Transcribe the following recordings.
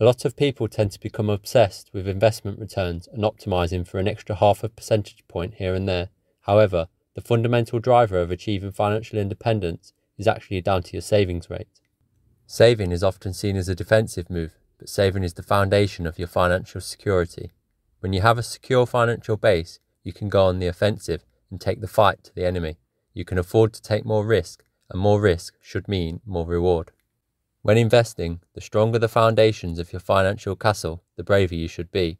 A lot of people tend to become obsessed with investment returns and optimizing for an extra half a percentage point here and there. However, the fundamental driver of achieving financial independence is actually down to your savings rate. Saving is often seen as a defensive move, but saving is the foundation of your financial security. When you have a secure financial base, you can go on the offensive and take the fight to the enemy. You can afford to take more risk, and more risk should mean more reward. When investing, the stronger the foundations of your financial castle, the braver you should be.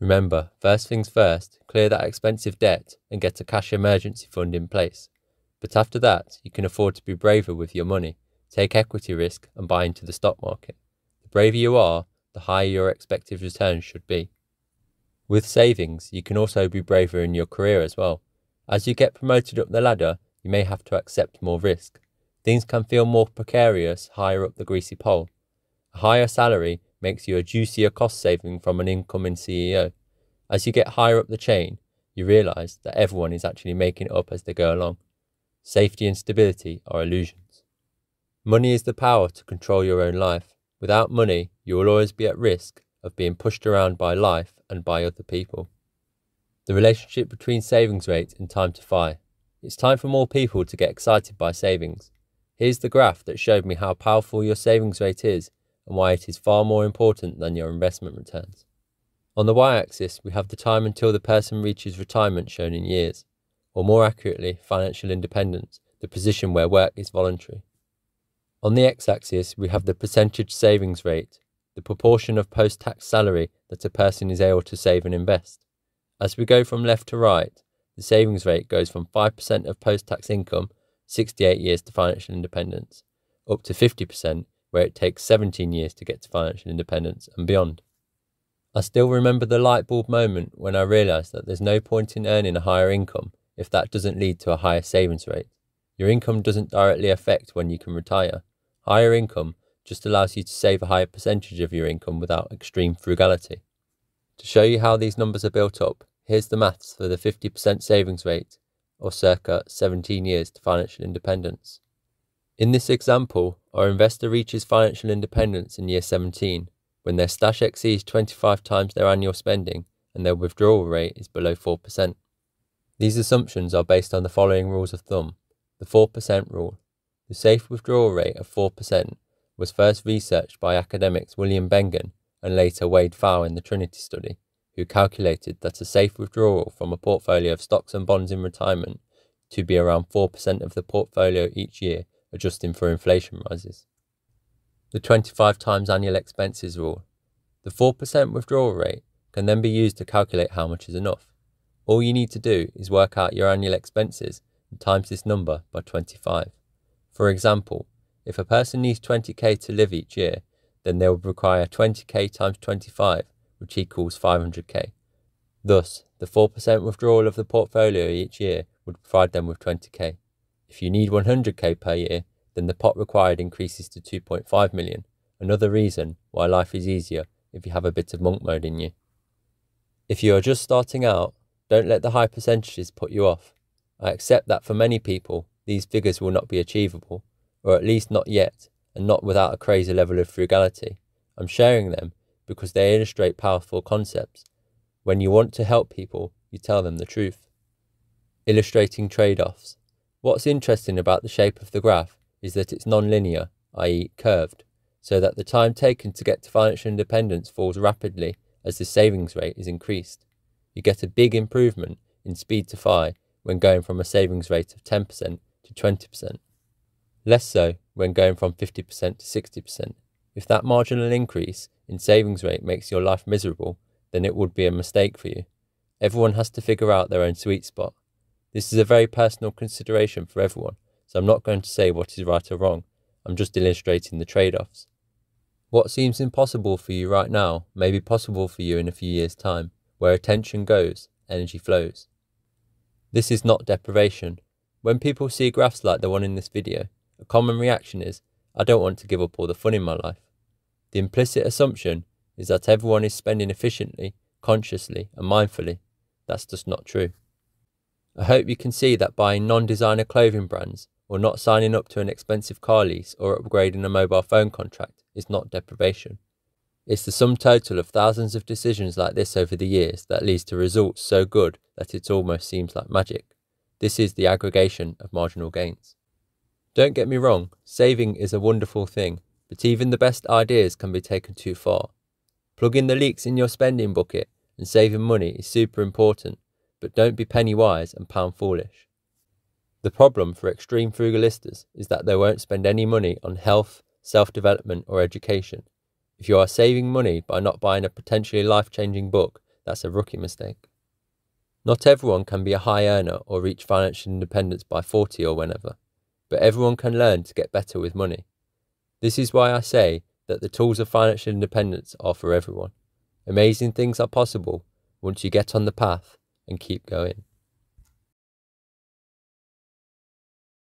Remember, first things first, clear that expensive debt and get a cash emergency fund in place. But after that, you can afford to be braver with your money, take equity risk, and buy into the stock market. The braver you are, the higher your expected returns should be. With savings, you can also be braver in your career as well. As you get promoted up the ladder, you may have to accept more risk. Things can feel more precarious higher up the greasy pole. A higher salary makes you a juicier cost saving from an incoming CEO. As you get higher up the chain, you realize that everyone is actually making it up as they go along. Safety and stability are illusions. Money is the power to control your own life. Without money, you will always be at risk of being pushed around by life and by other people. The relationship between savings rate and time to fire. It's time for more people to get excited by savings. Here's the graph that showed me how powerful your savings rate is and why it is far more important than your investment returns. On the y axis, we have the time until the person reaches retirement shown in years, or more accurately, financial independence, the position where work is voluntary. On the x axis, we have the percentage savings rate, the proportion of post tax salary that a person is able to save and invest. As we go from left to right, the savings rate goes from 5% of post tax income, 68 years to financial independence, up to 50%, where it takes 17 years to get to financial independence and beyond. I still remember the light bulb moment when I realised that there's no point in earning a higher income if that doesn't lead to a higher savings rate. Your income doesn't directly affect when you can retire. Higher income just allows you to save a higher percentage of your income without extreme frugality. To show you how these numbers are built up, here's the maths for the 50% savings rate, or circa 17 years to financial independence. In this example, our investor reaches financial independence in year 17 when their stash exceeds 25 times their annual spending and their withdrawal rate is below 4%. These assumptions are based on the following rules of thumb. The 4% rule. The safe withdrawal rate of 4% was first researched by academics William Bengen and later Wade Pfau in the Trinity study, who calculated that a safe withdrawal from a portfolio of stocks and bonds in retirement to be around 4% of the portfolio each year adjusting for inflation rises. The 25 times annual expenses rule. The 4% withdrawal rate can then be used to calculate how much is enough. All you need to do is work out your annual expenses and times this number by 25. For example, if a person needs 20k to live each year, then they would require 20k times 25, which equals 500k. Thus, the 4% withdrawal of the portfolio each year would provide them with 20k. If you need 100k per year, then the pot required increases to 2.5 million. Another reason why life is easier if you have a bit of monk mode in you. If you are just starting out, don't let the high percentages put you off. I accept that for many people, these figures will not be achievable, or at least not yet, and not without a crazy level of frugality. I'm sharing them because they illustrate powerful concepts. When you want to help people, you tell them the truth. Illustrating trade offs. What's interesting about the shape of the graph is that it's non-linear, i.e. curved, so that the time taken to get to financial independence falls rapidly as the savings rate is increased. You get a big improvement in speed to FI when going from a savings rate of 10% to 20%. Less so when going from 50% to 60%. If that marginal increase in savings rate makes your life miserable, then it would be a mistake for you. Everyone has to figure out their own sweet spot. This is a very personal consideration for everyone, so I'm not going to say what is right or wrong. I'm just illustrating the trade offs. What seems impossible for you right now may be possible for you in a few years' time. Where attention goes, energy flows. This is not deprivation. When people see graphs like the one in this video, a common reaction is, I don't want to give up all the fun in my life. The implicit assumption is that everyone is spending efficiently, consciously, and mindfully. That's just not true. I hope you can see that buying non designer clothing brands or not signing up to an expensive car lease or upgrading a mobile phone contract is not deprivation. It's the sum total of thousands of decisions like this over the years that leads to results so good that it almost seems like magic. This is the aggregation of marginal gains. Don't get me wrong, saving is a wonderful thing, but even the best ideas can be taken too far. Plugging the leaks in your spending bucket and saving money is super important, but don't be penny wise and pound foolish. The problem for extreme frugalistas is that they won't spend any money on health, self development, or education. If you are saving money by not buying a potentially life changing book, that's a rookie mistake. Not everyone can be a high earner or reach financial independence by 40 or whenever, but everyone can learn to get better with money. This is why I say that the tools of financial independence are for everyone. Amazing things are possible once you get on the path and keep going.